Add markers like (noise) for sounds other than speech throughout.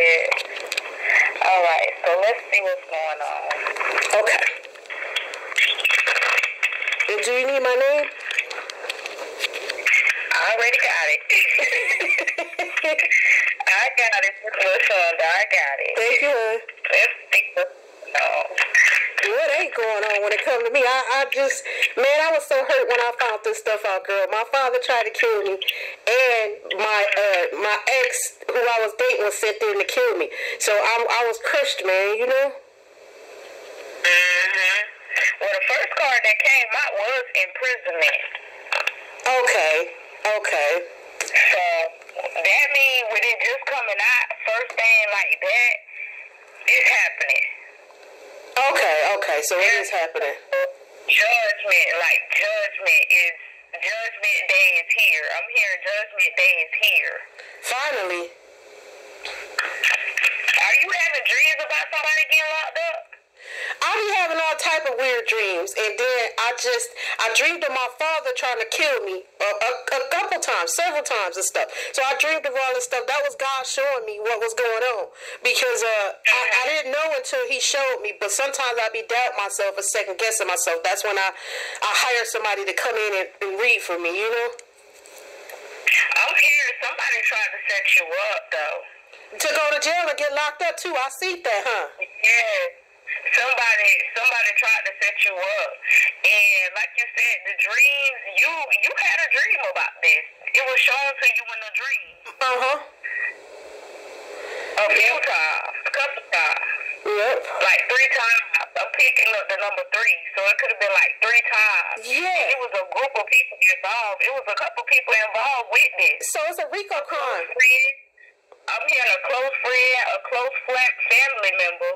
All right, so let's see what's going on. Okay. Do you need my name? I already got it. (laughs) I got it, Lashonda. I got it. Thank you. Let's see what's on. What ain't going on when it come to me? I, I just, man, I was so hurt when I found this stuff out, girl. My father tried to kill me, and my uh my ex, who I was dating, was sent there to kill me. So I, I was crushed, man. You know. Mm-hmm. Well, the first card that came out was imprisonment. Okay. Okay. So that means with it just coming out, first thing like that, it's happening. Okay. Okay. So it is happening. Judgment, like judgment is judgment day is here. I'm hearing judgment day is here. Finally. Are you having dreams about somebody getting locked up? I be having all type of weird dreams, and then I just I dreamed of my father trying to kill me a, a, a couple times, several times and stuff. So I dreamed of all this stuff. That was God showing me what was going on because uh, I, I didn't know until He showed me. But sometimes I be doubt myself and second guessing myself. That's when I I hire somebody to come in and, and read for me. You know, I'm hearing somebody trying to set you up though. to go to jail and get locked up too. I see that, huh? Yeah. Somebody somebody tried to set you up. And like you said, the dreams you you had a dream about this. It was shown to you in a dream. Uh huh. A few times, a couple times. Yep. Like three times. I'm picking up the number three. So it could have been like three times. Yeah. And it was a group of people involved. It was a couple people involved with this. So it's a RICO crime. I'm hearing a close friend, a close flat family member.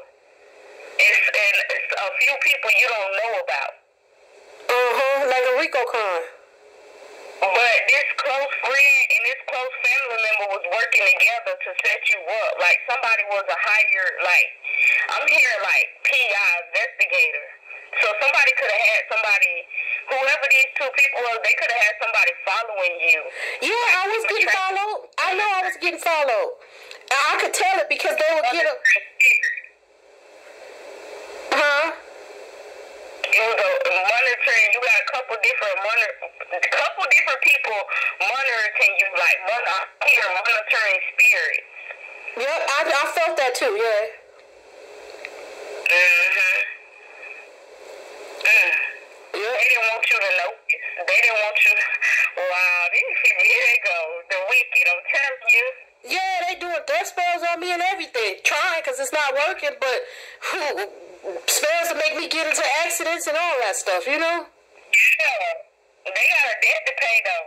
It's, and it's a few people you don't know about. Uh huh. Like a RICO crime. But this close friend and this close family member was working together to set you up. Like somebody was a hired, like, I'm here like PI investigator. So somebody could have had somebody, whoever these two people was, they could have had somebody following you. Yeah, I was getting followed. I know I was getting followed. I I could tell it because they would get a huh. It was a monitoring. You got a couple different monitor, couple different people monitoring you, like mon- here monitoring spirits. Yep, I, I felt that too. Yeah. Mm-hmm. Mm. Yep. They didn't want you to notice. They didn't want you. Wow, these people, here they go. The wicked. I'm telling you. Yeah, they doing death spells on me and everything. Trying because it's not working, but spells to make me get into accidents and all that stuff. You know. Yeah. They got a debt to pay though.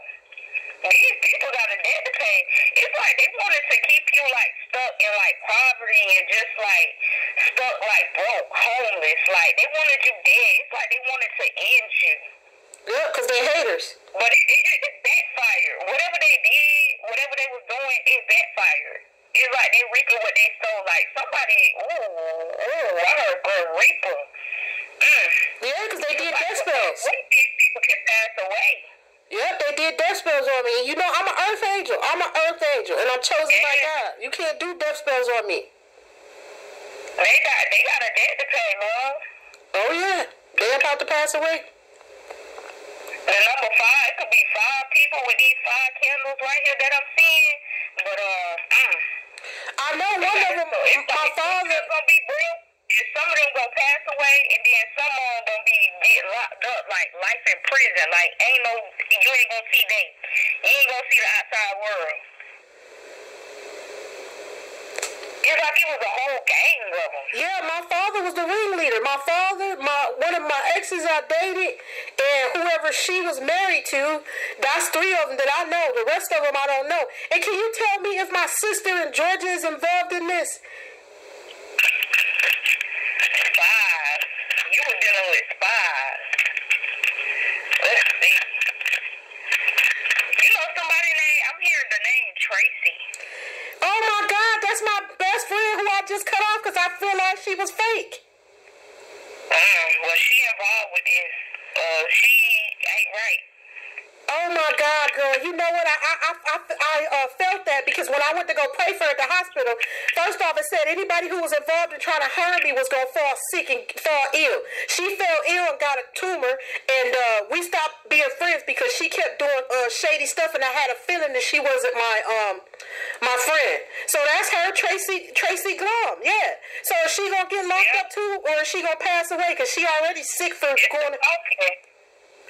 These people got a debt to pay. It's like they wanted to keep you like stuck in like poverty and just like stuck like broke, homeless. Like they wanted you dead. It's like they wanted to end you. Yep, because they're haters. But it, it, it backfired. Whatever they did, whatever they were doing, it backfired. It's like they reaping what they stole. Like somebody, ooh, ooh, I heard good reaper. Mm. Yeah, because they did death spells. What these people can pass away? Yep, they did death spells on me. And you know, I'm an earth angel. I'm an earth angel, and I'm chosen by God. You can't do death spells on me. They got they got a debt to pay, love. Oh yeah, they about to pass away. The number five, it could be five people with these five candles right here that I'm seeing. But uh, mm. I know one of them. My father. gonna be broke, and some of them gonna pass away, and then some of them gonna be get locked up like life in prison. Like ain't no, you ain't gonna see they, you ain't gonna see the outside world. It's like it was a whole gang of them. Yeah, my father was the ringleader. My father, my one of my exes I dated, and whoever she was married to, that's three of them that I know. The rest of them I don't know. And can you tell me if my sister in Georgia is involved in this? Spies. You were dealing with spies. Let's see. You know somebody named, I'm hearing the name Tracy. Oh my God, that's my best I just cut off because I feel like she was fake. Um, well, she involved with this. Uh, she ain't right. Oh my God, girl! You know what? I I I, I, I uh, felt that because when I went to go pray for her at the hospital, first off it said anybody who was involved in trying to harm me was gonna fall sick and fall ill. She fell ill and got a tumor, and uh, we stopped being friends because she kept doing uh, shady stuff, and I had a feeling that she wasn't my um my friend. So that's her, Tracy Tracy Glom. Yeah. So is she gonna get locked Yeah. up too, or is she gonna pass away? Cause she already sick for It's going. To,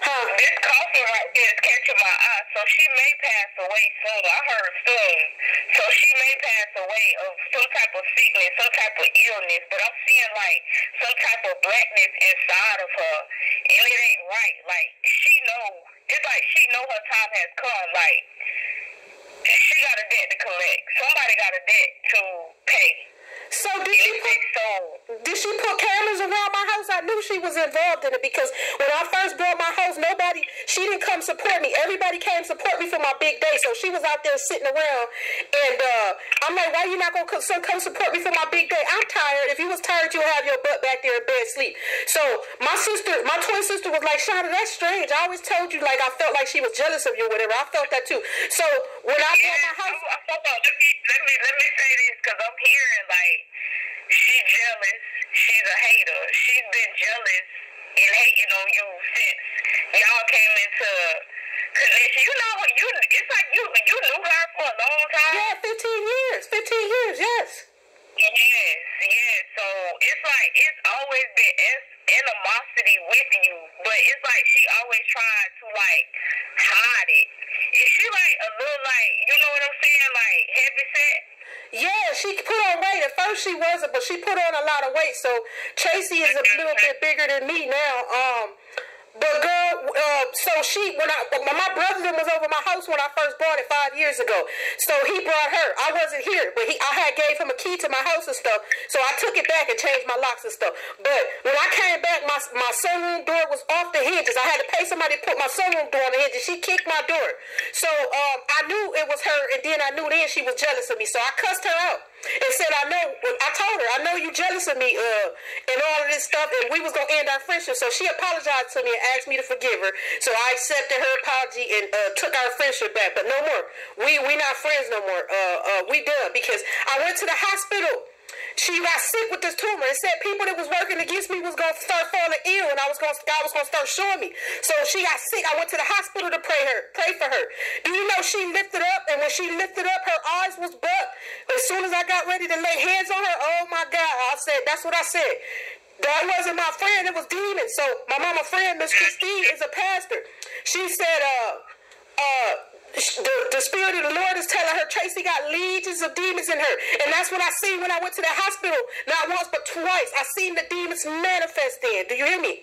coughing. This coughing right here is catching my eye, so she may pass away soon. I heard soon. So she may pass away of some type of sickness, some type of illness, but I'm seeing like some type of blackness inside of her. And it ain't right. Like she know it's like she know her time has come. Like she got a debt to collect. Somebody got a debt to pay. So did she put did she put cameras around my house? I knew she was involved in it because when I first built my house, nobody she didn't come support me. Everybody came support me for my big day. So she was out there sitting around, and uh, I'm like, why you not gonna come, so come support me for my big day? I'm tired. If you was tired, you'll have your butt back there in bed sleep. So my sister, my twin sister, was like, Shonda, that's strange. I always told you like I felt like she was jealous of you, or whatever. I felt that too. So when I Yeah, my house. Let me let me let me say this because I'm hearing like she jealous. She's a hater. She's been jealous and hating on you since y'all came into connection. You know what? You it's like you you knew her for a long time. Yeah, 15 years. 15 years, yes. Yes, yes. So it's like it's always been animosity with you, but it's like she always tried to like hide it. Is she like a little like you know what I'm saying? Like heavy set? Yeah, she put on weight. At first she wasn't, but she put on a lot of weight. So Tracy is a little bit bigger than me now. Um, but girl, uh, so she when I my brother was over my house when I first bought it five years ago. So he brought her. I wasn't here, but he I had gave him a key to my house and stuff. So I took it back and changed my locks and stuff. But when I came back, my my sunroom door was off the hinges. I had to pay somebody to put my sunroom door on the hinges. She kicked my door. So um, I knew it was her, and then I knew then she was jealous of me. So I cussed her out and said, I know, I told her, I know you jealous of me, uh, and all of this stuff, and we was gonna end our friendship. So she apologized to me and asked me to forgive her. So I accepted her apology and uh, took our friendship back. But no more. We we not friends no more. Uh, uh, we done because I went to the hospital. She got sick with this tumor and said people that was working against me was gonna start falling ill, and I was gonna God was gonna start showing me. So she got sick. I went to the hospital to pray her, pray for her. Do you know she lifted up, and when she lifted up, her eyes was bucked. As soon as I got ready to lay hands on her, oh my God! I said, that's what I said. That wasn't my friend, it was demons. So my mama friend, Miss Christine, is a pastor. She said, uh, uh, the, the spirit of the Lord is telling her Tracy got legions of demons in her. And that's what I seen when I went to the hospital. Not once, but twice. I seen the demons manifest then. Do you hear me?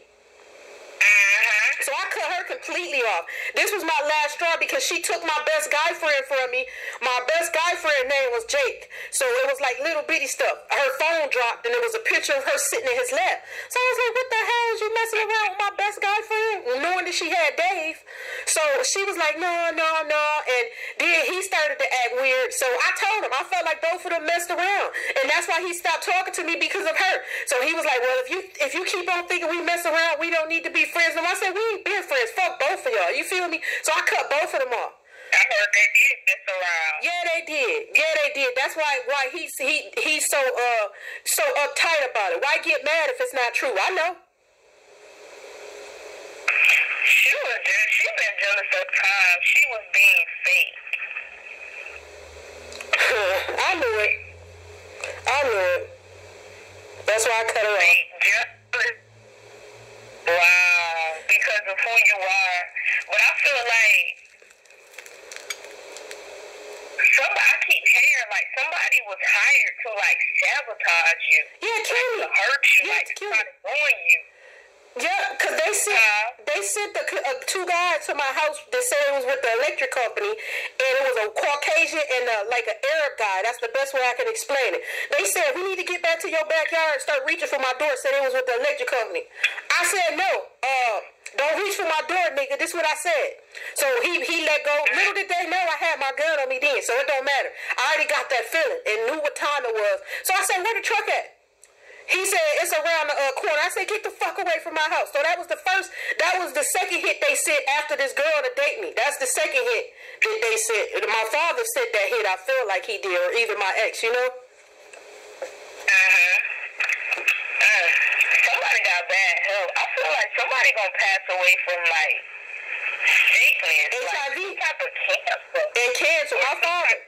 So I cut her completely off. This was my last straw because she took my best guy friend from me. My best guy friend name was Jake. So it was like little bitty stuff. Her phone dropped and there was a picture of her sitting in his lap. So I was like, what the hell is you messing around with my best guy friend? Knowing that she had Dave. So she was like, no, no, no. And then he started to act weird. So I told him, I felt like both of them messed around. And that's why he stopped talking to me because of her. So he was like, well, if you if you keep on thinking we mess around, we don't need to be friends. And I said, we been friends. Fuck both of y'all. You feel me? So I cut both of them off. I heard they did mess around. Yeah, they did. Yeah, they did. That's why why he's he he's so uh so uptight about it. Why get mad if it's not true? I know. She was just, she been jealous of time. She was being fake. (laughs) I knew it. I knew it. That's why I cut her off. Fake jealous. Wow. Because of who you are. But I feel like somebody, I keep hearing like somebody was hired to like sabotage you. Yeah, kill me. To hurt you, Yeah, like to to kill try to ruin you. Yeah, cause they sent Uh-huh. they sent the uh, two guys to my house. They said it was with the electric company, and it was a Caucasian and uh like an Arab guy. That's the best way I can explain it. They said we need to get back to your backyard and start reaching for my door. Said it was with the electric company. I said no. Uh, don't reach for my door, nigga. This is what I said. So he he let go. Little did they know I had my gun on me then, so it don't matter. I already got that feeling and knew what time it was. So I said, where the truck at? He said it's around the uh, corner. I said, get the fuck away from my house. So that was the first. That was the second hit they sent after this girl to date me. That's the second hit that they sent. My father sent that hit. I feel like he did, or even my ex. You know. Uh-huh. Uh, somebody got bad health. I feel like somebody gonna pass away from like sickness, HIV. like some type of cancer. And cancer. My father.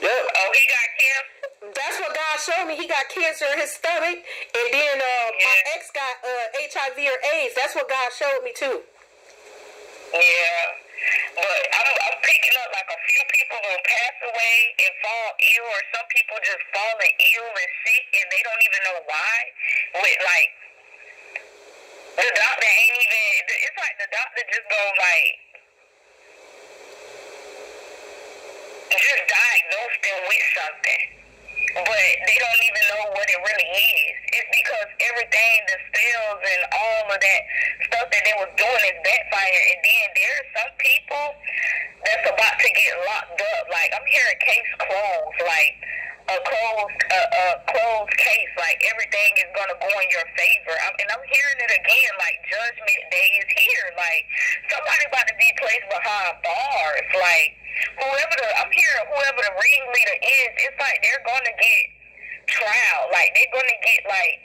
Yep. Oh, he got cancer. That's what God showed me. He got cancer in his stomach, and then uh, my ex got uh, HIV or AIDS. That's what God showed me too. Yeah. But I'm, I'm picking up like a few people will pass away and fall ill, or some people just falling ill and sick and they don't even know why. With like, the doctor ain't even, it's like the doctor just go like, just diagnosed them with something. But they don't even know what it really is. It's because everything, the spells and all of that stuff that they was doing is backfire. And then there's some people that's about to get locked up. Like I'm hearing case closed, like a closed, a, a closed case. Like everything is gonna go in your favor. I'm, and I'm hearing it again. Like judgment day is here. Like somebody about to be placed behind bars. Like whoever the I'm hearing whoever the ringleader is, it's like they're gonna get trial. Like they're gonna get like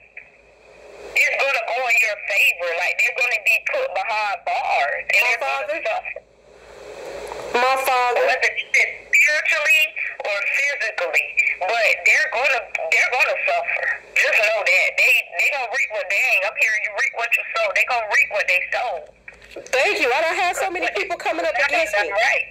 it's gonna go in your favor. Like they're gonna be put behind bars, and My they're father? gonna suffer, My father. whether it's spiritually or physically. But they're gonna they're gonna suffer. Just know that they they gonna reap what they ain't. I'm hearing you reap what you sow. They gonna reap what they sow. Thank you. I don't have so many people coming up against me. right.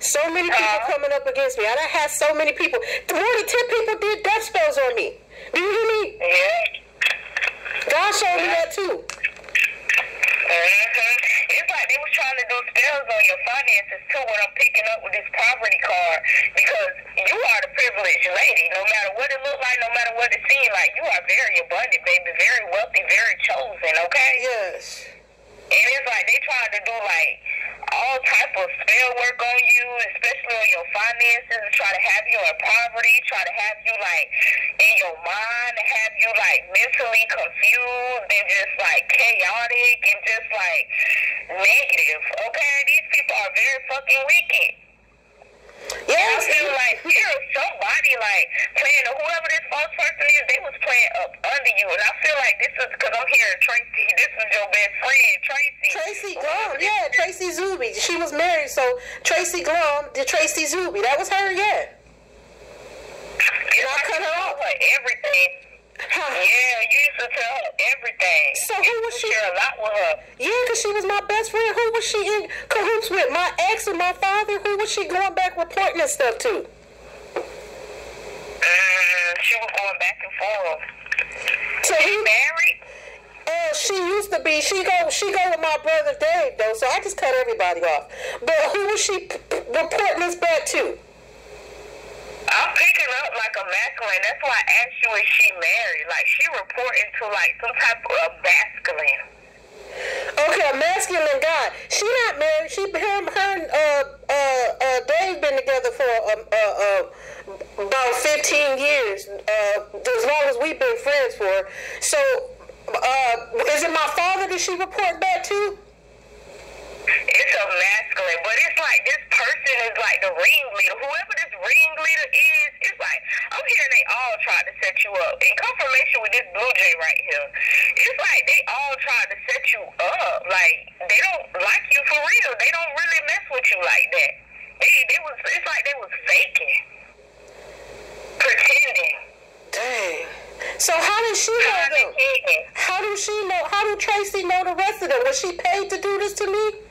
So many people Uh-huh. coming up against me. I don't have so many people. More than ten people did death spells on me. Do you hear me? Yeah. God showed me that too. hmm It's like they was trying to do spells on your finances too when I'm picking up with this poverty card because you are the privileged lady. No matter what it look like, no matter what it seems like, you are very abundant, baby, very wealthy, very chosen, okay? Yes. And it's like they trying to do like all type of spell work on you, especially on your finances, and try to have you in poverty, try to have you like in your mind, have you like mentally confused and just like chaotic and just like negative. Okay, these people are very fucking wicked. I Yes. feel like there's somebody like playing whoever this false person is, they was playing up under you, and I feel like this is because I'm hearing Tracy. This is your best friend, Tracy. Tracy Glum, yeah, Tracy Zuby. She was married, so Tracy Glum, the Tracy Zuby, that was her, yeah. And I cut her off. everything. Huh. Yeah, you used to tell her everything. So who was she? Share a lot with her. Yeah, because she was my best friend. Who was she in cahoots with? My ex and my father? Who was she going back reporting and stuff to? Mm, she was going back and forth. So She he, married. uh, she used to be. She go. She go with my brother Dave though. So I just cut everybody off. But who was she reporting this back to? I'm picking up like a masculine. That's why I asked you if she married. Like she reporting to like some type of masculine. Okay, a masculine guy. She not married. She him her and uh uh uh Dave been together for um uh, uh about fifteen years. Uh, as long as we've been friends for. So, uh, is it my father that she report back to? It's a masculine, but it's like this person is like the ringleader. Whoever this ringleader is, it's like I'm hearing they all tried to set you up. In confirmation with this blue jay right here, it's like they all tried to set you up. Like they don't like you for real. They don't really mess with you like that. They they was it's like they was faking, pretending. Dang. So how did she know Trying to them? hide. How do she know? How do Tracy know the rest of them? Was she paid to do this to me?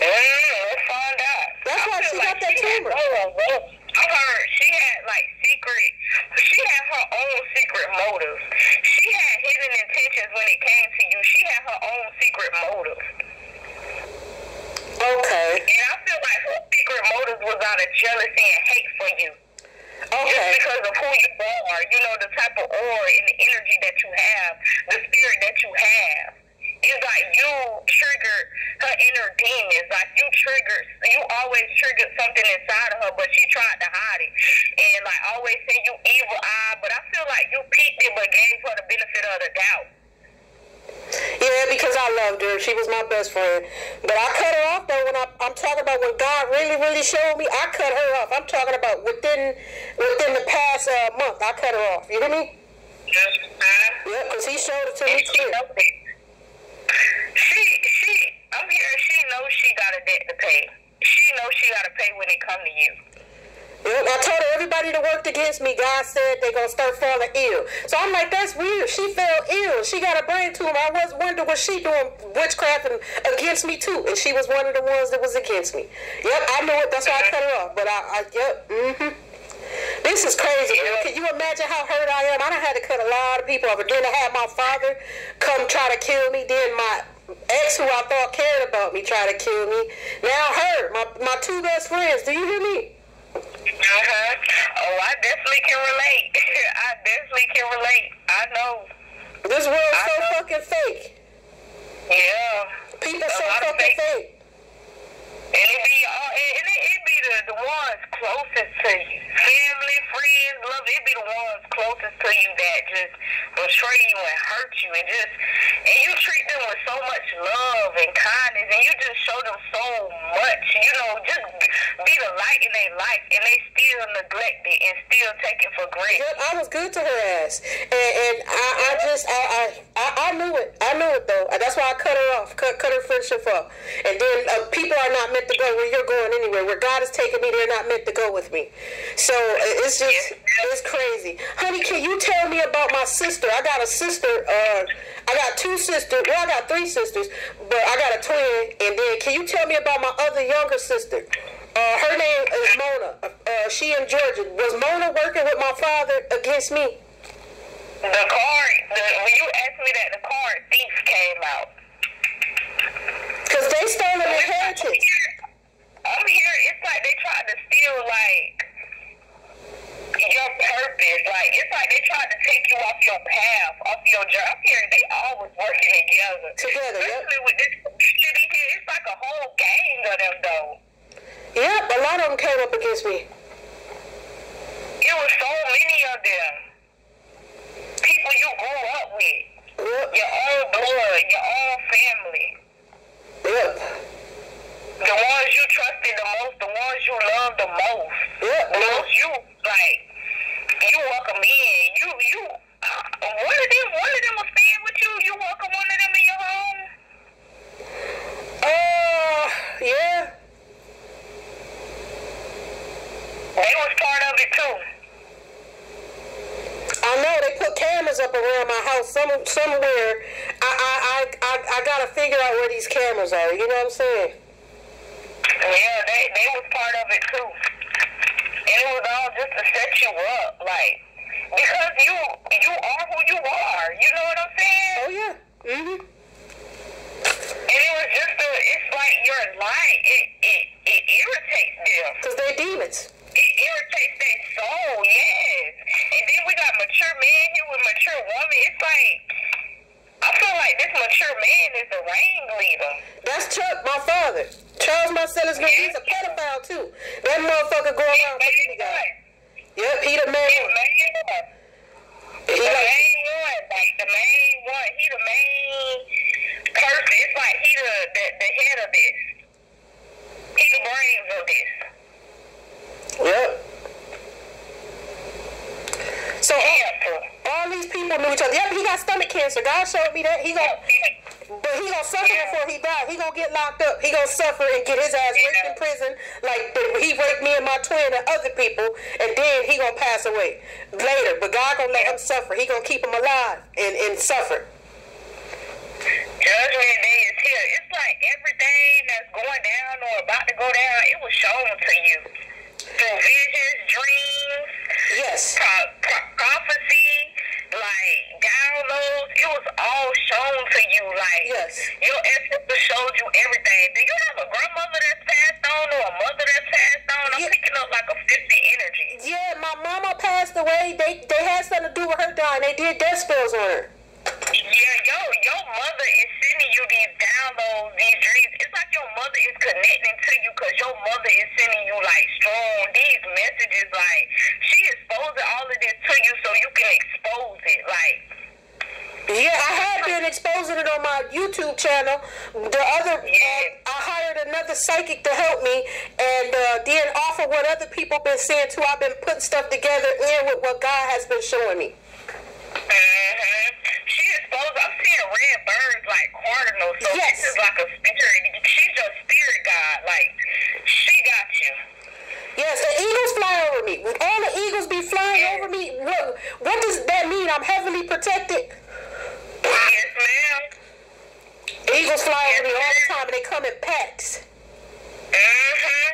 Let's find out. That's why she got that she tumor. I heard she had like secret. She had her own secret motives. She had hidden intentions when it came to you. She had her own secret motives. Okay. And I feel like her secret motives was out of jealousy and hate for you. Okay. Just because of who you are, you know, the type of aura and the energy that you have, the spirit that you have. It's like you triggered her inner demons. Like you triggered, you always triggered something inside of her, but she tried to hide it. And like always say you evil eye, but I feel like you peeked it, but gave her the benefit of the doubt. Yeah, because I loved her. She was my best friend. But I cut her off though when I, I'm talking about when God really, really showed me. I cut her off. I'm talking about within within the past uh, month. I cut her off. You hear me? Yes, ma'am. Yeah, because he showed it to me clear. She, she, I'm here. And she knows she got a debt to pay. She knows she got to pay when it come to you. Yep, I told her everybody that worked against me, God said they're gonna start falling ill. So I'm like, that's weird. She fell ill. She got a brain tumor. I was wondering was she doing witchcraft and against me too, and she was one of the ones that was against me. Yep, I knew it. That's why I cut her off. But I, I yep, mm-hmm. This is crazy, man. Can you imagine how hurt I am? I done had to cut a lot of people off. And then I had my father come try to kill me. Then my ex, who I thought cared about me, try to kill me. Now her, my my two best friends. Do you hear me? Uh-huh. Oh, I definitely can relate. (laughs) I definitely can relate. I know. This world's I so know. fucking fake. Yeah. People so fucking fake- fake. And it be all, and it, it be the, the ones closest to you. Family, friends, love, it be the ones closest to you that just betray you and hurt you and just, and you treat them with so much love and kindness and you just show them so much, you know, just be the light in their life and they still neglect it and still take it for granted. I was good to her ass, and, and I, I just, I, I, I, I knew it. I knew it though. That's why I cut her off, cut, cut her friendship off. And then uh, people are not meant to go where you're going anywhere. Where God is taking me, they're not meant to go with me. So it's just, it's crazy. Honey, can you tell me about my sister? I got a sister. Uh, I got two sisters. Well, I got three sisters, but I got a twin. And then, can you tell me about my other younger sister? Uh, her name is Mona. Uh, she in Georgia. Was Mona working with my father against me? The card, the, when you asked me that, the card thief came out. Cause they stole an inheritance. I'm here. It's like they tried to steal like your purpose. Like it's like they tried to take you off your path, off your job. I'm here. They all was working together. Together, yep. Especially with this city here, it's like a whole gang of them though. Yep, a lot of them came up against me. It was so many of them. People you grew up with, Yep, your own blood, your own family. yep, The ones you trusted the most, the ones you loved the most. yep. ones you like, you welcome in. You you one of them one of them was staying with you. You welcome one of them in your home. Uh, yeah. They was part of it too. I know they put cameras up around my house some, somewhere. I, I, I, I, I gotta figure out where these cameras are. You know what I'm saying? Yeah, they they was part of it too. And it was all just to set you up, like because you you are who you are. You know what I'm saying? Oh yeah. Mhm. And it was just a, it's like your light. It it it irritates them. Cause they demons. It irritates their soul, yes. And then we got mature men here with mature women. It's like I feel like this mature man is the ringleader. That's Chuck, my father. Charles Marcellus, he's a pedophile too. That motherfucker go around God. What? Yep, he the He man. the main one. He The like, main one, like the main one. He the main person. It's like he the the, the head of this. He the brains of this. yep. So all, all these people knew each other. Yep, he got stomach cancer. God showed me that. He gonna, but he gonna suffer Yeah. before he die. He gonna get locked up. He gonna suffer and get his ass raped in prison like he raped me and my twin and other people, and then he gonna pass away later. But God gonna let him suffer. He gonna keep him alive and, and suffer. Judgment Day is here. It's like everything that's going down or about to go down, it was shown to you. Through visions, dreams, Yes. pro- pro- prophecy, like downloads, it was all shown to you. Like Yes. your ancestor showed you everything. Do you have a grandmother that's passed on or a mother that's passed on? I'm Yeah. picking up like a 50 energy. Yeah, my mama passed away. They they had something to do with her dying. They did death spells on her. Yeah, yo, your mother is sending you these downloads, these dreams. It's like your mother is connecting to you because your mother is sending you like strong these messages. Like she exposing all of this to you so you can expose it. Like Yeah, I have been exposing it on my YouTube channel. The other, uh, I hired another psychic to help me, and uh, then off of what other people been saying too, I've been putting stuff together in with what God has been showing me. Mm-hmm. She exposed. I'm seeing red birds like cardinals. So Yes. this is like a spirit. She's your spirit god. Like she got you. Yes, and eagles fly over me. When all the eagles be flying over me, what what does that mean? I'm heavily protected. Yes, ma'am. Eagles fly over me all the time, and they come in packs. Mm-hmm.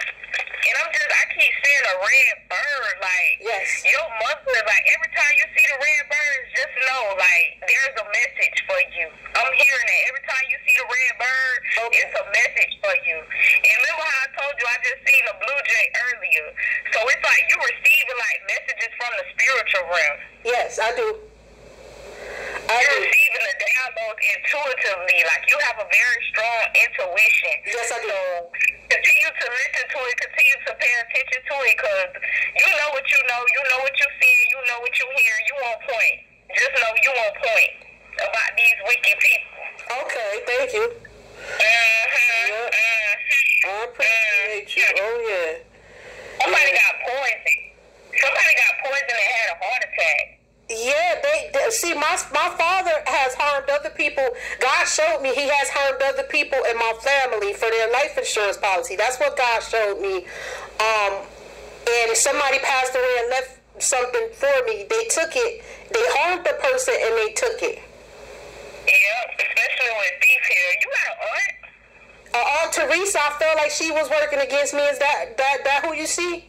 And I'm just, I keep seeing a red bird. Like, Yes. your mother, like, every time you see the red birds, just know, like, there's a message for you. I'm hearing it. Every time you see the red bird, Okay. it's a message for you. And remember how I told you I just seen a blue jay earlier? So it's like you receiving, like, messages from the spiritual realm. Yes, I do. I You're do. receiving the downloads intuitively. Like you have a very strong intuition. Yes, I do. So continue to listen to it. Continue to pay attention to it because you know what you know. You know what you see. You know what you hear. You on point. Just know you on point about these wicked people. Okay, thank you. Mm-hmm. Yep. Mm-hmm. I Oh yeah. Somebody got poison. Somebody got poison and had a heart attack. Yeah, they, they see my my father has harmed other people. God showed me he has harmed other people in my family for their life insurance policy. That's what God showed me. Um, and somebody passed away and left something for me. They took it. They harmed the person and they took it. Yep, especially with thief here. You got an aunt? Uh, Aunt Teresa, I felt like she was working against me. Is that that that who you see?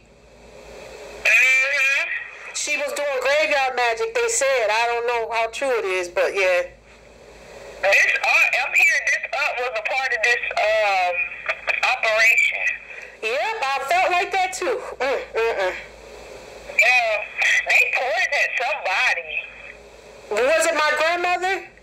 Mm-hmm. She was doing graveyard magic. They said. I don't know how true it is, but yeah. This aunt, I'm hearing this aunt was a part of this um operation. Yep, I felt like that too. Mm, mm, mm. Yeah, they poisoned somebody. Was it my grandmother?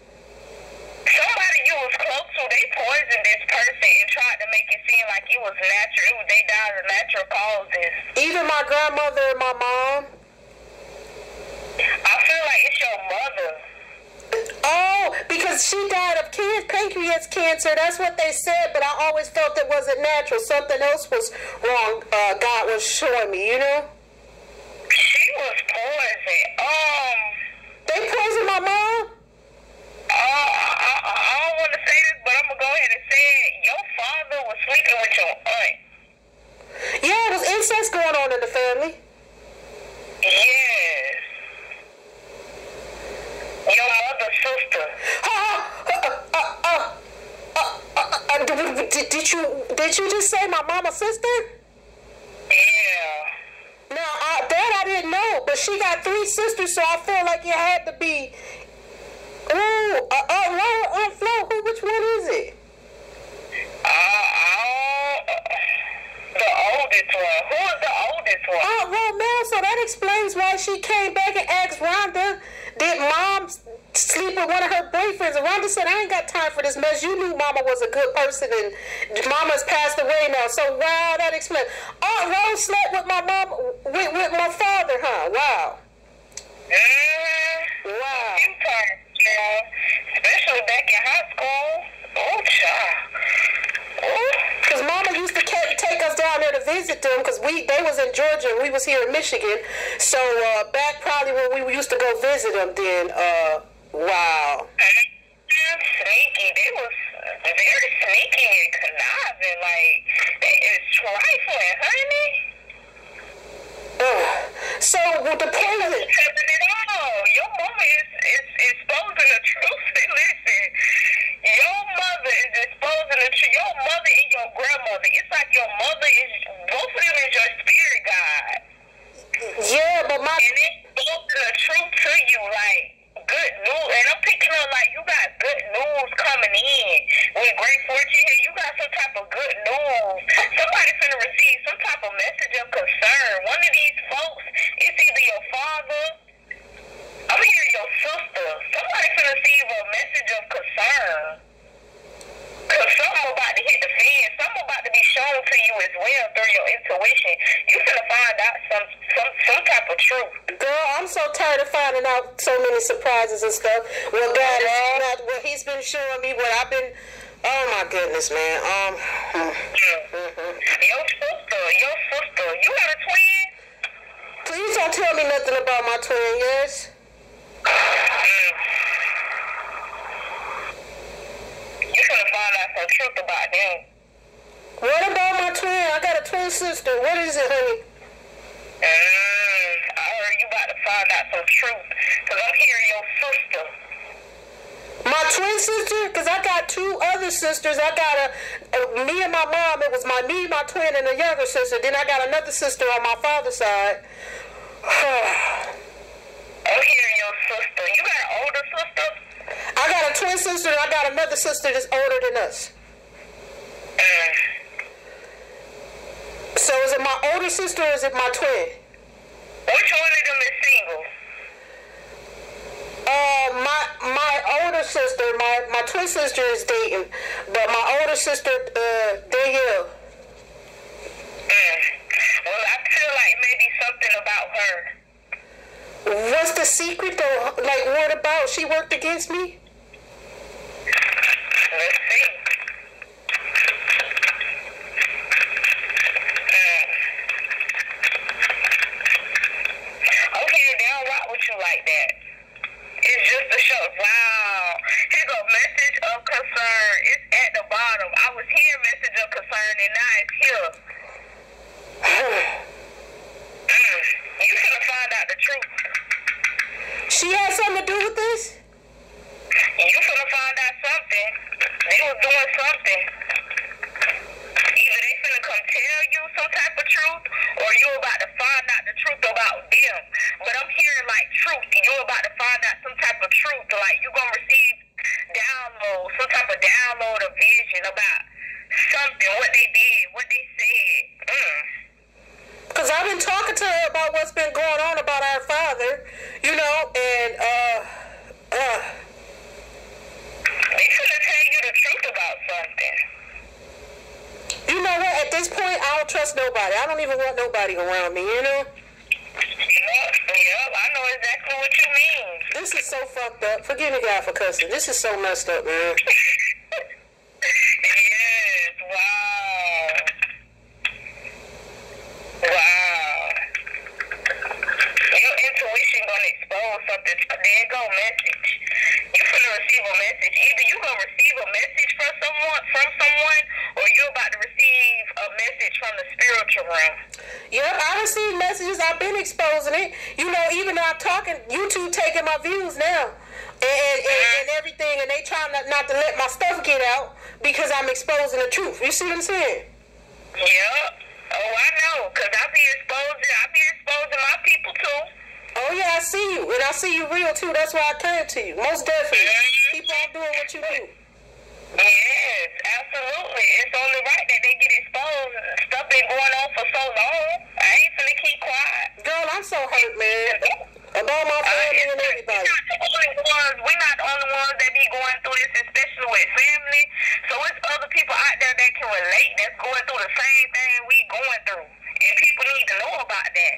Somebody you was close to, they poisoned this person and tried to make it seem like it was natural. It was, they died of natural causes. Either my grandmother or my mom. I feel like it's your mother. Oh, because she died of can- pancreas cancer. That's what they said, but I always felt it wasn't natural. Something else was wrong. Uh, God was showing me, you know. She was poisoned. Um, They poisoned my mom. uh, I, I, I don't want to say this, but I'm gonna go ahead and say it. Your father was sleeping with your aunt. Yeah, was incest going on in the family. Yes. Your mother's sister. Uh, uh, uh, uh, uh, uh, uh, did, did- you did you just say my mama's sister? Yeah. No, I, that I didn't know, but she got three sisters, so I feel like it had to be. Ooh, uh, uh, Laura, Aunt Flo, who? Which one is it? Uh, the oldest one. Who is the oldest one? Aunt Romel. So that explains why she came back and asked Rhonda, did mom sleep with one of her boyfriends? And Rhonda said, I ain't got time for this mess. You knew mama was a good person and mama's passed away now. So wow, that explains. Aunt Rose slept with my mom, with, with my father, huh? Wow. Mm, Wow. times, child. Especially back in high school. Oh, child. Oh. Cause Mama used to take us down there to visit them, cause we they was in Georgia and we was here in Michigan. So uh, back probably when we used to go visit them, then uh, wow. Sneaky. They was very sneaky and conniving. Like, they is trifling, honey. Ugh. (sighs) So with the Telling it all. Your mama is, is exposing the truth. (laughs) Listen, your mother is exposing the truth. Your mother and your grandmother. It's like your mother is, both of them is your spirit guide. yeah, but my And it's exposing the truth to you, like good news. And I'm picking up like you got good news coming in. With great fortune here, you got some type of good news. Somebody's gonna receive some type of message of concern. One of these folks, it's either your father, I'm hearing your sister. Somebody finna receive a message of concern. something about to hit the fan. Something about to be shown to you as well through your intuition. You finna find out some some some type of truth. Girl, I'm so tired of finding out so many surprises and stuff. Well, God is not what He's been showing me, what I've been. Oh my goodness, man. Um. Yeah. Mm-hmm. Your sister, your sister, you got a twin. Please don't tell me nothing about my twin. Yes. Mm. You finna find out some truth about them. What about my twin? I got a twin sister. What is it, honey? Mm, I heard you about to find out some truth. Cause I'm hearing your sister. My twin sister? Because I got two other sisters. I got a, a, me and my mom. It was my me, my twin, and a younger sister. Then I got another sister on my father's side. (sighs) I'm hearing your sister. You got an older sister? I got a twin sister. and I got another sister that's older than us. Mm. So is it my older sister or is it my twin? Which one of them is single? Uh, my my older sister, my, my twin sister is dating, but my older sister, uh, Danielle. Mm. Well, I feel like maybe something about her. What's the secret though? Like, what about she worked against me? Let's see. Mm. Okay, they don't rock with you like that. It's just a show. Wow. Here go message of concern. It's at the bottom. I was here message of concern and now it's here. Mm. You finna find out the truth. She had something to do with this? You finna find out something. They was doing something. Either they finna come tell you some type of truth, or you about to find out the truth about them. But I'm hearing like truth. You about to find out some type of truth. Like you gonna receive download, some type of download of vision about something, what they did, what they said. Mm. Because I've been talking to her about what's been going on about our father, you know, and, uh, uh, They finna tell you the truth about something. you know what? At this point, I don't trust nobody. I don't even want nobody around me, you know? Yep, yep, I know exactly what you mean. This is so fucked up. Forgive me, God, for cussing. This is so messed up, man. yes, wow. Wow. Your intuition gonna expose something. There you go, message. You finna receive a message. Either you gonna receive a message from someone from someone or you're about to receive a message from the spiritual realm. Yep, I receive messages. I've been exposing it. You know, even though I'm talking, YouTube taking my views now. And, and, and, and everything, and they trying not, not to let my stuff get out because I'm exposing the truth. You see what I'm saying? Yep. Oh, I know, cause I be exposing, I be exposing my people too. Oh yeah, I see you, and I see you real too. That's why I came to you. Most definitely. Mm-hmm. Keep on doing what you do. Yes, absolutely. It's only right that they get exposed. Stuff been going on for so long. I ain't finna keep quiet. Girl, I'm so hurt, man. About my family and everybody. We're not the only ones. We're not the only ones that be going through this, especially with family. So it's other people out there that can relate. That's going through the same thing we going through, and people need to know about that.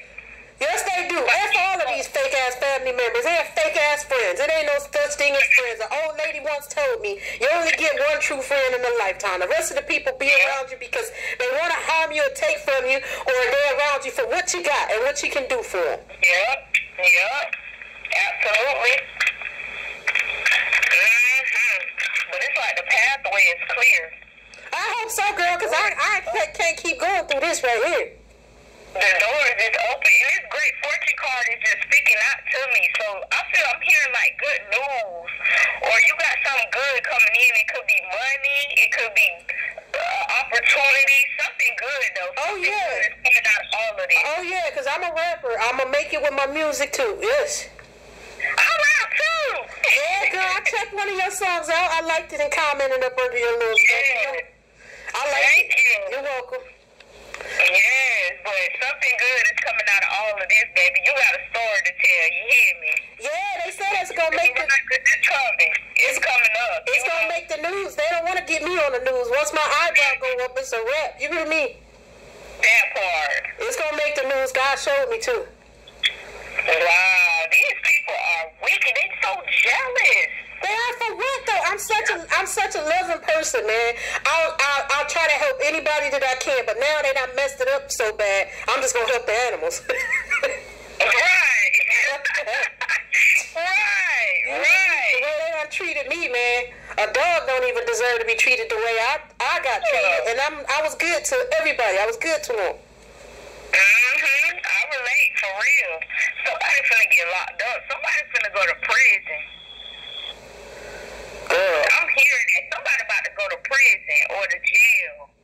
Yes, they do. F all of these fake ass family members. They have fake ass friends. It ain't no such thing as friends. An old lady once told me, you only get one true friend in a lifetime. The rest of the people be around you because they want to harm you or take from you, or they're around you for what you got and what you can do for them. Yep, yep, absolutely. hmm But it's like the pathway is clear. I hope so, girl, because I, I can't- keep going through this right here. The doors is just open, and this great fortune card is just speaking out to me. So I feel I'm hearing like good news, or you got something good coming in. It could be money, it could be uh, opportunity, something good though. Oh, Something yeah. good is coming out of all of this. Oh, yeah, because I'm a rapper. I'm going to make it with my music, too. Yes. I rap too. Yeah, girl, I checked one of your songs out. I liked it and commented up under your little stuff. know. I like Thank it. you. You're welcome. Yes, but something good is coming out of all of this, baby. You got a story to tell. You hear me? Yeah, they said it's gonna make the, news. It's coming. It's coming up. it's You gonna know? make make the news. They don't want to get me on the news. Once my eyebrow go up, it's a wrap. You hear me? That part. It's gonna make the news. God showed me too. Wow, these people are wicked. They so jealous. They are for what though? I'm such a I'm such a loving person, man. I'll, I'll I'll try to help anybody that I can, but now they done messed it up so bad. I'm just gonna help the animals. (laughs) (laughs) Right. right. The way they done treated me, man. A dog don't even deserve to be treated the way I I got treated, and I'm I was good to everybody. I was good to them. Mm-hmm. I relate for real. Somebody finna get locked up. Somebody finna go to prison. Girl, I'm hearing that somebody about to go to prison or to jail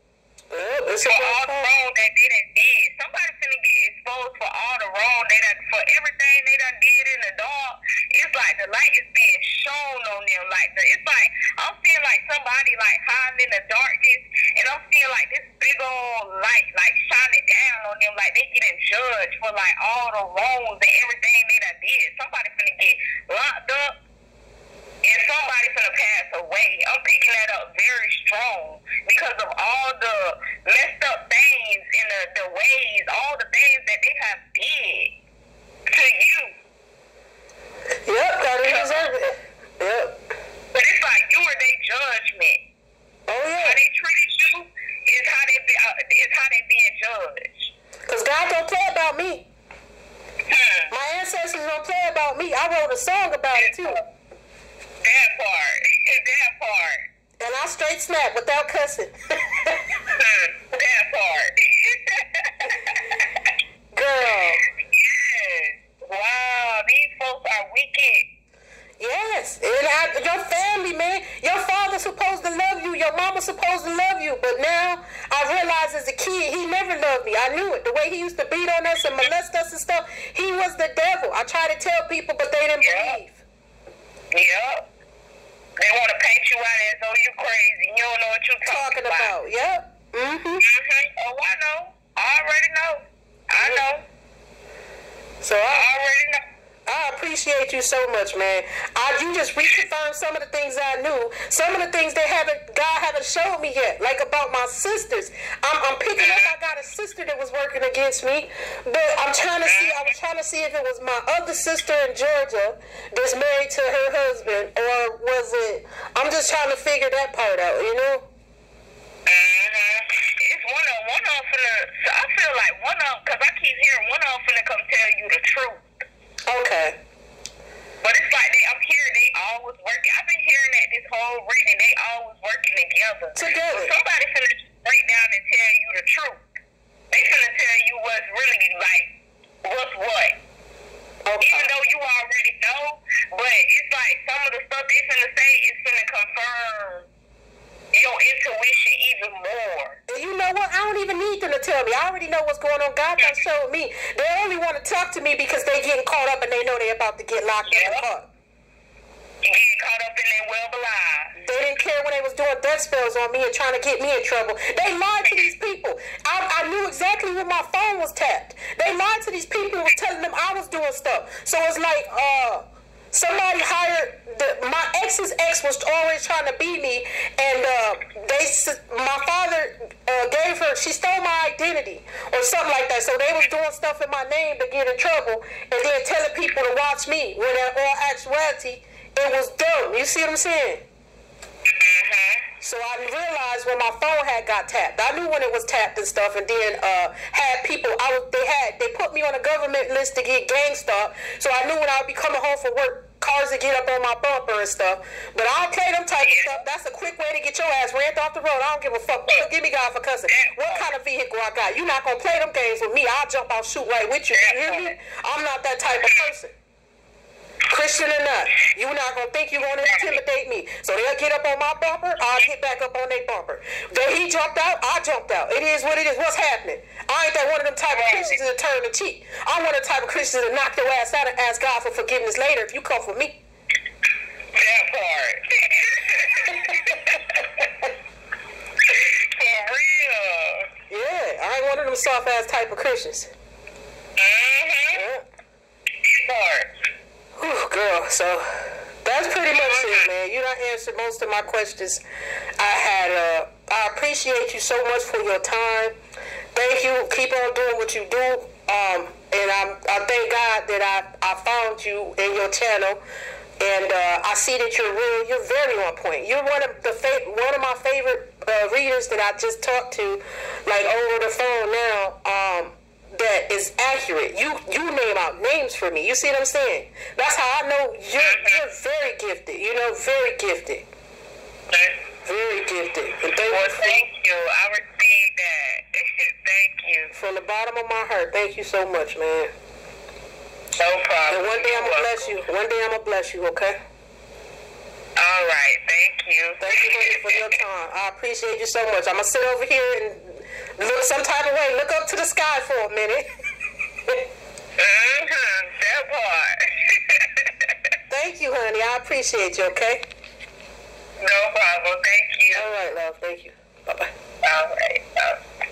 well, for all the wrong that they done did. Somebody finna get exposed for all the wrong they done for everything they done did in the dark. It's like the light is being shown on them. Like the, it's like I'm seeing like somebody like hiding in the darkness, and I'm seeing like this big old light like shining down on them. Like they getting judged for like all the wrongs and everything they done did. Somebody finna get locked up and somebody finna pass away. I'm picking that up very strong because of all the messed up things and the, the ways, all the things that they have did to you. Yep, got to deserve it. Yep. But it's like you are their judgment. Oh yeah. How they treated you is how they be, uh, is how they being judged. cause God don't play about me. Hmm. My ancestors don't play about me. I wrote a song about it too, That part. That part. and I straight snap without cussing. (laughs) That part. (laughs) Girl, yes. Wow, these folks are wicked. yes, and I, your family, man. Your father's supposed to love you. Your mama's supposed to love you. But now I realize as a kid, he never loved me. I knew it. The way he used to beat on us and molest us and stuff, he was the devil. I try to tell people, but they didn't Yeah. believe. Yep. They want to paint you out as though you crazy. You don't know what you're Talking talking, about, yep. Mm-hmm. Mm-hmm. Oh, I know. I already know. I know. So I I, already know. I appreciate you so much, man. I you just reconfirmed some of the things I knew. Some of the things they haven't God haven't showed me yet, like about my sisters. I'm, I'm picking up. I got a sister that was working against me, but I'm trying to see. I was trying to see if it was my other sister in Georgia that's married to her husband, or was it? I'm just trying to figure that part out. You know? Mm-hmm. It's one of one of them. So I feel like one of because I keep hearing one of them finna come tell you the truth. Okay. But it's like they, I'm hearing they always working. I've been hearing that this whole reading. They always working together. Together. So somebody finna break down and tell you the truth. They finna tell you what's really like, what's what. Okay. Even though you already know, but it's like some of the stuff they finna say is finna confirm your intuition even more. And you know what? I don't even need them to tell me. I already know what's going on. God done showed me. They only want to talk to me because they getting caught up and they know they're about to get locked in the Yeah. car. Caught up in their web lies. They didn't care when they was doing death spells on me and trying to get me in trouble. They lied to these people. I, I knew exactly when my phone was tapped. They lied to these people and was telling them I was doing stuff. So it's like, uh, somebody hired the, my ex's ex was always trying to beat me, and uh, they my father uh, gave her she stole my identity or something like that. So they was doing stuff in my name to get in trouble, and then telling people to watch me. When in all actuality, it was dumb. You see what I'm saying? Mm-hmm. So I realized when my phone had got tapped. I knew when it was tapped and stuff, and then uh, had people. I was they had they put me on a government list to get gang stop. So I knew when I would be coming home from work, cars would get up on my bumper and stuff. But I play them type of stuff. That's a quick way to get your ass ran off the road. I don't give a fuck. Forgive me, God, for cussing. What kind of vehicle I got? You're not gonna play them games with me. I'll jump out, shoot right with you. You hear me? I'm not that type of person. Christian or not, you're not gonna think you're gonna intimidate me. So they'll get up on my bumper, I'll get back up on their bumper. Then he jumped out, I jumped out. It is what it is. What's happening? I ain't that one of them type of Christians to turn the cheek. I'm one of the type of Christians to knock your ass out and ask God for forgiveness later if you come for me. That part. (laughs) For real. Yeah, I ain't one of them soft ass type of Christians. Mm-hmm. Yeah. Part. Whew, girl, so that's pretty much it, man. You don't answered most of my questions. I had. Uh, I appreciate you so much for your time. Thank you. Keep on doing what you do. Um, and I, I thank God that I, I found you in your channel. And uh, I see that you're real. You're very on point. You're one of the fa- one of my favorite uh, readers that I just talked to, like over the phone now. Um, that is accurate. You you name out names for me. You see what I'm saying? That's how I know you're you're very gifted. You know, very gifted. Very gifted. And thank Well, you thank you. I received that. (laughs) thank you. from the bottom of my heart. Thank you so much, man. No problem. And one day I'm gonna bless you. One day I'm gonna bless you. Okay. All right. Thank you. Thank you for your time. I appreciate you so much. I'm gonna sit over here and look some type of way. Look up to the sky for a minute. Mm-hmm. That part. (laughs) Thank you, honey. I appreciate you. Okay. no problem. Thank you. All right, love. Thank you. Bye bye. All right. Uh,